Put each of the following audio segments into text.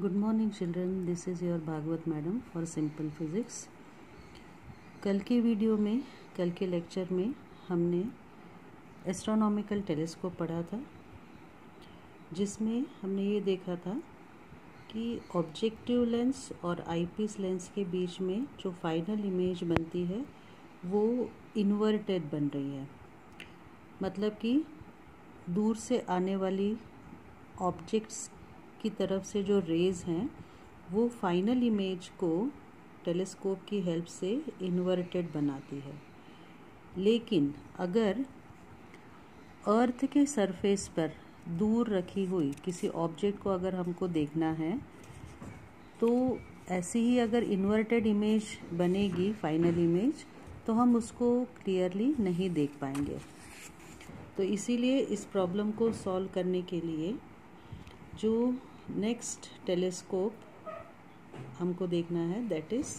Good morning children this is your Bhagwat madam for simple physics कल के video में, कल के लेक्चर में हमने एस्ट्रोनॉमिकल टेलीस्कोप पढ़ा था, जिसमें हमने ये देखा था कि ऑब्जेक्टिव लेंस और आईपीस लेंस के बीच में जो फाइनल इमेज बनती है, वो इन्वर्टेड बन रही है। मतलब कि दूर से आने वाली ऑब्जेक्ट्स की तरफ़ से जो रेज हैं, वो फाइनल इमेज को टेलीस्कोप की हेल्प से इन्वर्टेड बनाती है। लेकिन अगर अर्थ के सरफेस पर दूर रखी हुई किसी ऑब्जेक्ट को अगर हमको देखना है तो ऐसी ही अगर इन्वर्टेड इमेज बनेगी फाइनल इमेज तो हम उसको क्लियरली नहीं देख पाएँगे। तो इसीलिए इस प्रॉब्लम को सॉल्व करने के लिए जो नेक्स्ट टेलीस्कोप हमको देखना है that is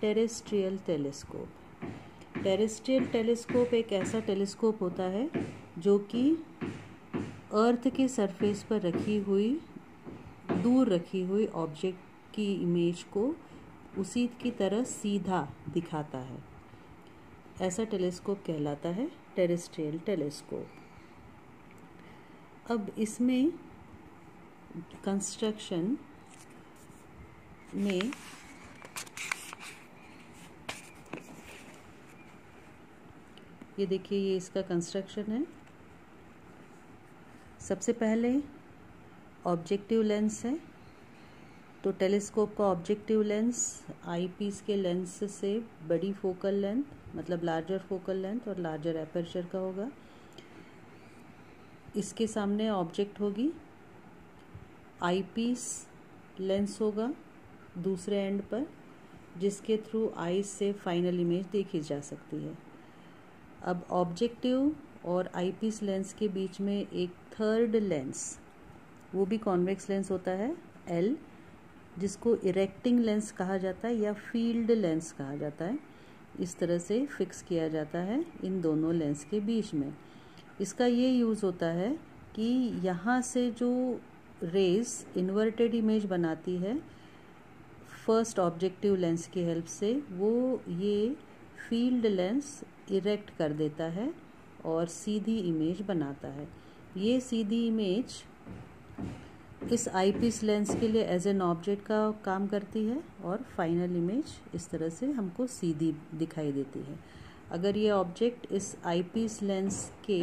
terrestrial telescope terrestrial telescope एक ऐसा टेलीस्कोप होता है, जो कि अर्थ के सरफेस पर रखी हुई, दूर रखी हुई ऑब्जेक्ट की इमेज को उसी की तरह सीधा दिखाता है। ऐसा टेलीस्कोप कहलाता है टेरेस्ट्रियल टेलीस्कोप अब इसमें कंस्ट्रक्शन में ये देखिए, ये इसका कंस्ट्रक्शन है। सबसे पहले ऑब्जेक्टिव लेंस है। तो टेलीस्कोप का ऑब्जेक्टिव लेंस आईपीस के लेंस से बड़ी फोकल लेंथ मतलब लार्जर फोकल लेंथ और लार्जर एपर्चर का होगा। इसके सामने ऑब्जेक्ट होगी। आईपीस लेंस होगा दूसरे एंड पर, जिसके थ्रू आईज से फाइनल इमेज देखी जा सकती है। अब ऑब्जेक्टिव और आईपीस लेंस के बीच में एक थर्ड लेंस वो भी कॉन्वेक्स लेंस होता है एल जिसको इरेक्टिंग लेंस कहा जाता है या फ़ील्ड लेंस कहा जाता है। इस तरह से फिक्स किया जाता है इन दोनों लेंस के बीच में। इसका ये यूज़ होता है कि यहाँ से जो रेज इन्वर्टेड इमेज बनाती है फ़र्स्ट ऑब्जेक्टिव लेंस की हेल्प से, वो ये फ़ील्ड लेंस इरेक्ट कर देता है और सीधी इमेज बनाता है। ये सीधी इमेज इस आईपीस लेंस के लिए एज एन ऑब्जेक्ट का काम करती है और फाइनल इमेज इस तरह से हमको सीधी दिखाई देती है। अगर ये ऑब्जेक्ट इस आईपीस लेंस के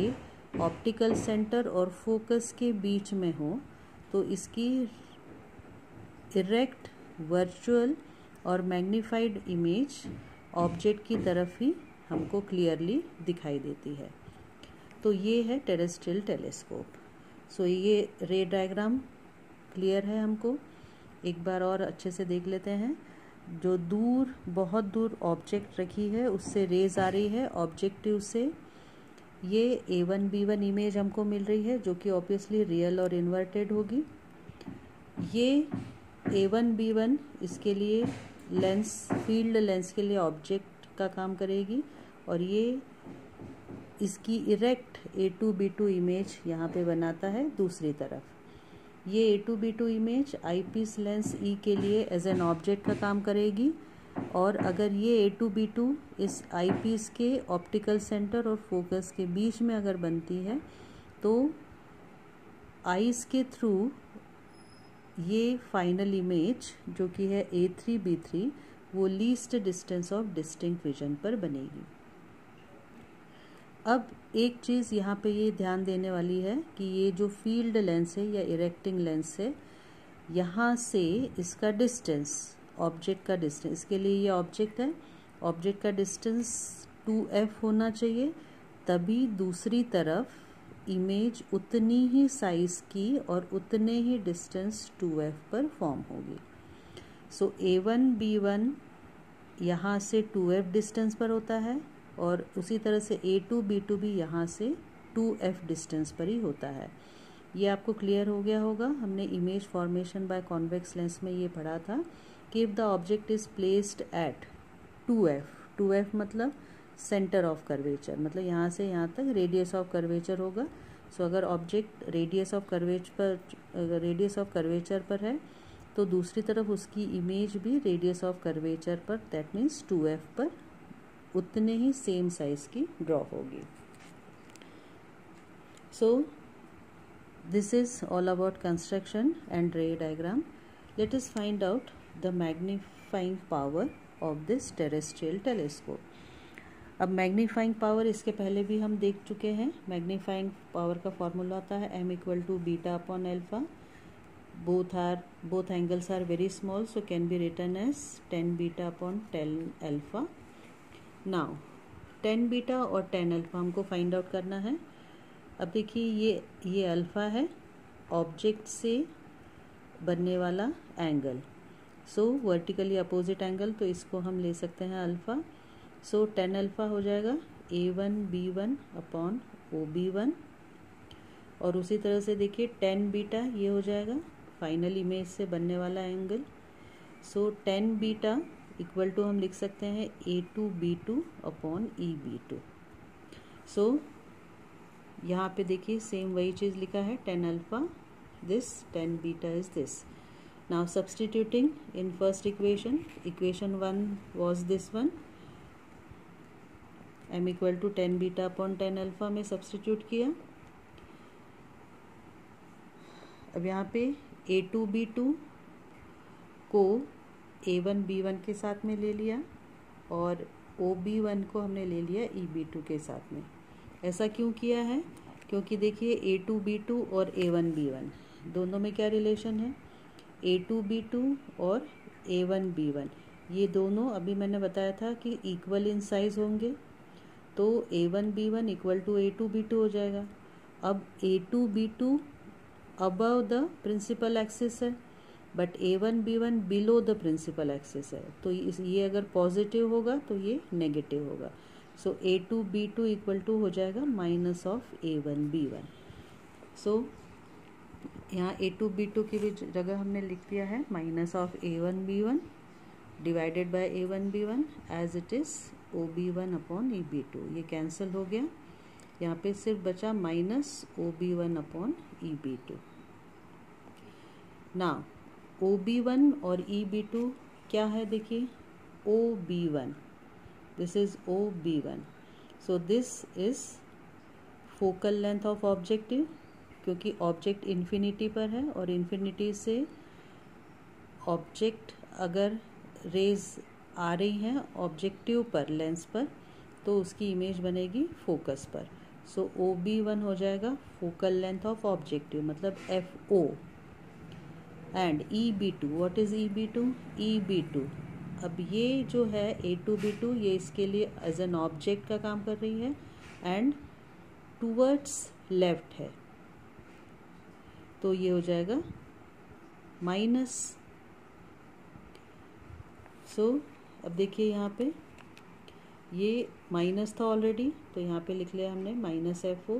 ऑप्टिकल सेंटर और फोकस के बीच में हो तो इसकी इरेक्ट वर्चुअल और मैग्नीफाइड इमेज ऑब्जेक्ट की तरफ़ ही हमको क्लियरली दिखाई देती है। तो ये है टेरेस्ट्रियल टेलीस्कोप सो ये रे डायग्राम क्लियर है हमको। एक बार और अच्छे से देख लेते हैं। जो दूर, बहुत दूर ऑब्जेक्ट रखी है, उससे रेज आ रही है। ऑब्जेक्टिव से ये A one B one image हमको मिल रही है, जो कि ऑब्वियसली रियल और इन्वर्टेड होगी। ये ए वन बी वन इसके लिए लेंस फ़ील्ड लेंस के लिए ऑब्जेक्ट का काम करेगी, और ये इसकी erect A two B two image यहाँ पे बनाता है दूसरी तरफ़। ये A two B two image eyepiece lens E के लिए एज एन ऑब्जेक्ट का काम करेगी और अगर ये ए टू बी टू इस आई पीस के ऑप्टिकल सेंटर और फोकस के बीच में अगर बनती है तो आइस के थ्रू ये फाइनल इमेज जो कि है ए थ्री बी थ्री वो least distance of distinct vision पर बनेगी। अब एक चीज़ यहाँ पे ये ध्यान देने वाली है कि ये जो फ़ील्ड लेंस है या इरेक्टिंग लेंस है, यहाँ से इसका डिस्टेंस ऑब्जेक्ट का डिस्टेंस इसके लिए ये ऑब्जेक्ट है ऑब्जेक्ट का डिस्टेंस टू एफ़ होना चाहिए, तभी दूसरी तरफ़ इमेज उतनी ही साइज़ की और उतने ही डिस्टेंस टू एफ़ पर फॉर्म होगी। So A one B one यहाँ से टू एफ़ डिस्टेंस पर होता है और उसी तरह से ए टू बी टू भी यहाँ से टू एफ़ डिस्टेंस पर ही होता है। ये आपको क्लियर हो गया होगा, हमने image formation by convex lens में ये पढ़ा था। कि if the object is placed at two F two F मतलब सेंटर ऑफ़ कर्वेचर मतलब यहाँ से यहाँ तक रेडियस ऑफ़ कर्वेचर होगा। सो so, अगर ऑब्जेक्ट रेडियस ऑफ़ कर्वेच पर रेडियस ऑफ़ कर्वेचर पर है तो दूसरी तरफ़ उसकी इमेज भी रेडियस ऑफ़ कर्वेचर पर दैट मीन्स टू एफ़ पर उतने ही सेम साइज़ की ड्रॉ होगी। So this is all about construction and ray diagram let is find out the magnifying power of this terrestrial telescope अब magnifying power इसके पहले भी हम देख चुके हैं। मैग्नीफाइंग पावर का फॉर्मूला होता है M equal to beta upon alpha both are, both angles are very small, so can be written as 10 beta upon 10 alpha. Now 10 beta और 10 अल्फ़ा हमको फाइंड आउट करना है। अब देखिए, ये ये अल्फ़ा है ऑब्जेक्ट से बनने वाला angle so vertically opposite angle तो इसको हम ले सकते हैं अल्फ़ा सो टेन अल्फ़ा हो जाएगा. A one B one upon O B one और उसी तरह से देखिए टेन बीटा ये हो जाएगा. फाइनल इमेज से बनने वाला angle so tan beta equal to हम लिख सकते हैं A two B two upon E B two so यहाँ पे देखिए सेम वही चीज़ लिखा है tan alpha this tan beta is this now substituting in first equation equation one was this one M equal to tan beta upon tan alpha में substitute किया। अब यहाँ पे ए टू बी टू को ए वन बी वन के साथ में ले लिया और ओ बी वन को हमने ले लिया ई बी टू के साथ में। ऐसा क्यों किया है? क्योंकि देखिए ए टू बी टू और ए वन बी वन दोनों में क्या रिलेशन है? ए टू बी टू और ए वन बी वन ये दोनों, अभी मैंने बताया था कि इक्वल इन साइज़ होंगे तो A one B one equal to A two B two हो जाएगा। अब A two B two above the principal axis है but A one B one below the principal axis है। तो ये अगर पॉजिटिव होगा तो ये नेगेटिव होगा। So A two B two equal to हो जाएगा minus of A one B one so यहाँ ए टू बी टू की भी जगह हमने लिख दिया है minus of A one B one divided by A one B one as it is O B one upon E B two ये cancel हो गया। यहाँ पे सिर्फ़ बचा minus O B one upon E B two ना O B one और ई B to क्या है देखिए? O B one this is O B one so this is focal length of objective क्योंकि ऑब्जेक्ट इन्फिनिटी पर है और इन्फिनिटी से ऑब्जेक्ट अगर रेज आ रही हैं ऑब्जेक्टिव पर लेंस पर तो उसकी इमेज बनेगी फोकस पर। सो ओ बी वन हो जाएगा फोकल लेंथ ऑफ़ ऑब्जेक्टिव मतलब F O and E B two what is E B two E B two अब ये जो है ए टू बी टू ये इसके लिए एज एन ऑब्जेक्ट का काम कर रही है। एंड टूवर्ड्स लेफ़्ट है। तो ये हो जाएगा माइनस। सो so, अब देखिए यहाँ पे। ये माइनस था ऑलरेडी तो यहाँ पे लिख लिया हमने minus F O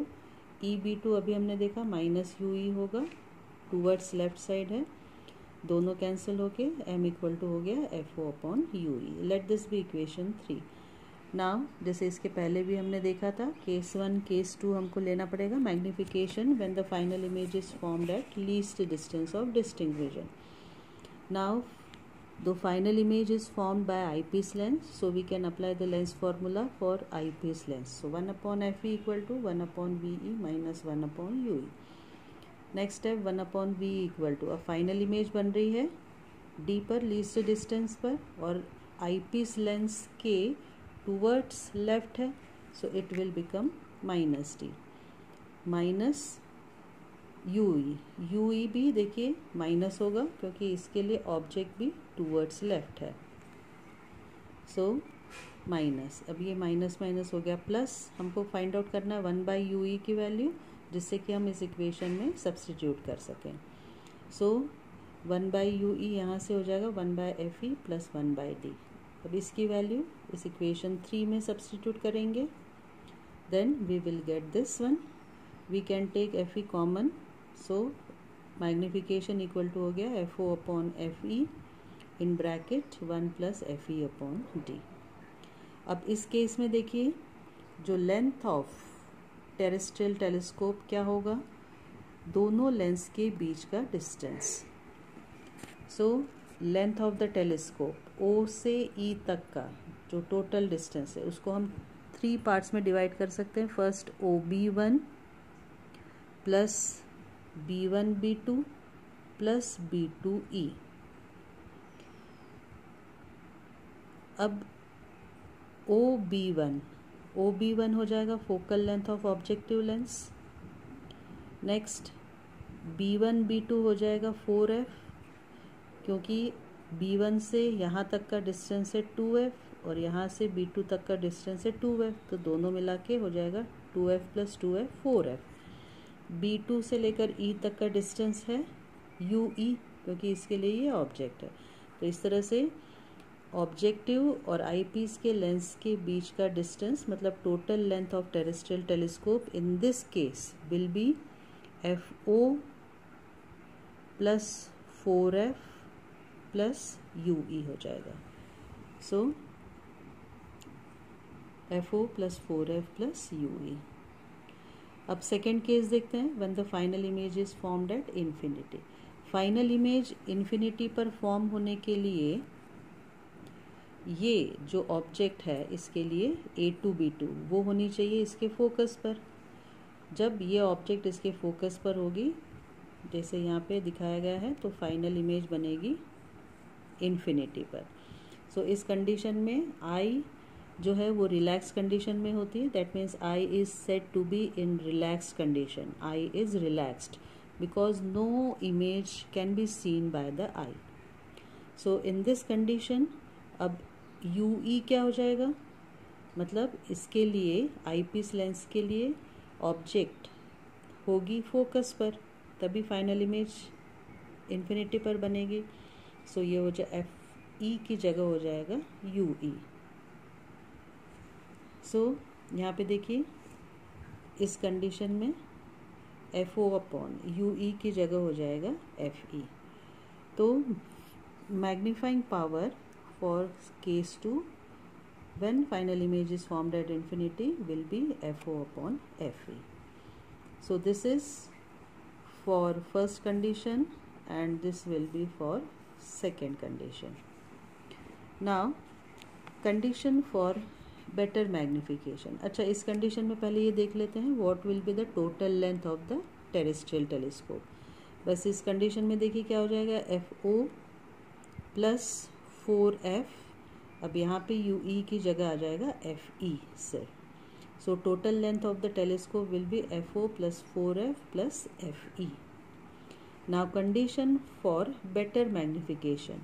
E B two अभी हमने देखा माइनस यू ई होगा। टूवर्ड्स लेफ़्ट साइड है। दोनों कैंसिल होके एम इक्वल टू हो गया F O upon U E let this be equation three now जैसे इसके पहले भी हमने देखा था केस वन केस टू हमको लेना पड़ेगा magnification when the final image is formed at least distance of distinct now The final image is formed by eyepiece lens. So we can apply the lens formula for eyepiece lens. So 1 upon Fe equal to 1 upon Ve minus 1 upon Ue. Next step one upon V equal to अब final image बन रही है D पर least distance पर, और eyepiece lens के towards left है so it will become minus D minus U E U E भी देखिए माइनस होगा, क्योंकि इसके लिए ऑब्जेक्ट भी टूवर्ड्स लेफ़्ट है. सो माइनस अब ये माइनस माइनस हो गया प्लस हमको फाइंड आउट करना है वन बाई यू ई की वैल्यू जिससे कि हम इस इक्वेशन में सब्सटीट्यूट कर सकें. So one by U E यहाँ से हो जाएगा one by F E plus one by D अब इसकी वैल्यू इस इक्वेशन थ्री में सब्सटीट्यूट करेंगे। Then we will get this one we can take F E common so magnification equal to हो गया F O upon F E in bracket one plus F E upon D अब इस case में देखिए, जो length of terrestrial telescope क्या होगा? दोनों लेंस के बीच का distance so length of the telescope, O से ई e तक का, जो टोटल डिस्टेंस है, उसको हम थ्री पार्ट्स में डिवाइड कर सकते हैं। First O B one plus B one B two plus B two E अब O B one O B one हो जाएगा focal length of objective lens next B one B two हो जाएगा four F क्योंकि B one से यहाँ तक का डिस्टेंस है टू एफ़ और यहाँ से बी टू तक का डिस्टेंस है टू एफ़ तो दोनों मिला के हो जाएगा two F plus two F four F B two से लेकर ई e तक का डिस्टेंस है यू ई e, क्योंकि इसके लिए ये ऑब्जेक्ट है। तो इस तरह से ऑब्जेक्टिव और आईपीस के लेंस के बीच का डिस्टेंस मतलब total length of terrestrial telescope in this case will be F O plus four F plus U E हो जाएगा। So F O plus four F plus U E अब second case देखते हैं when the final image is formed at infinity final image infinity पर form होने के लिए ये जो ऑब्जेक्ट है, इसके लिए ए टू बी टू वो होनी चाहिए इसके फोकस पर। जब ये ऑब्जेक्ट इसके फोकस पर होगी, जैसे यहाँ पे दिखाया गया है तो फाइनल इमेज बनेगी इन्फिनिटी पर। सो so, इस कंडीशन में आई जो है वो रिलैक्स कंडीशन में होती है। That means eye is set to be in relax condition eye is relaxed because no image can be seen by the eye so in this condition अब यू ई e क्या हो जाएगा? मतलब इसके लिए आई पीस लेंस के लिए object होगी फोकस पर। तभी फाइनल इमेज इन्फिनिटी पर बनेगी। सो ये हो जाए एफ़ ई की जगह हो जाएगा यू ई सो यहाँ पे देखिए, इस कंडीशन में F O upon U E की जगह हो जाएगा एफ़ ई तो magnifying power for case two when final image is formed at infinity will be F O upon F E so this is for first condition and this will be for second condition. Now, condition for better magnification अच्छा इस condition में पहले ये देख लेते हैं what will be the total length of the terrestrial telescope बस इस कंडीशन में देखिए क्या हो जाएगा F O plus four F अब यहाँ पे यू ई e की जगह आ जाएगा एफ़ ई से so total length of the telescope will be F O plus four F plus F E now condition for better magnification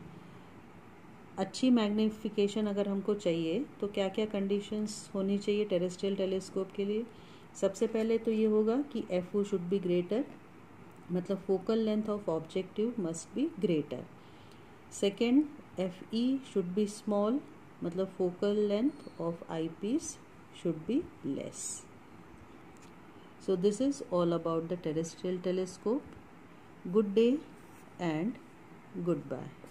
अच्छी magnification अगर हमको चाहिए तो क्या क्या कंडीशंस होनी चाहिए टेरेस्ट्रियल टेलीस्कोप के लिए? सबसे पहले तो ये होगा कि F O should be greater मतलब focal length of objective must be greater second F E should be small मतलब focal length of eyepiece should be less so this is all about the terrestrial telescope. Good day and goodbye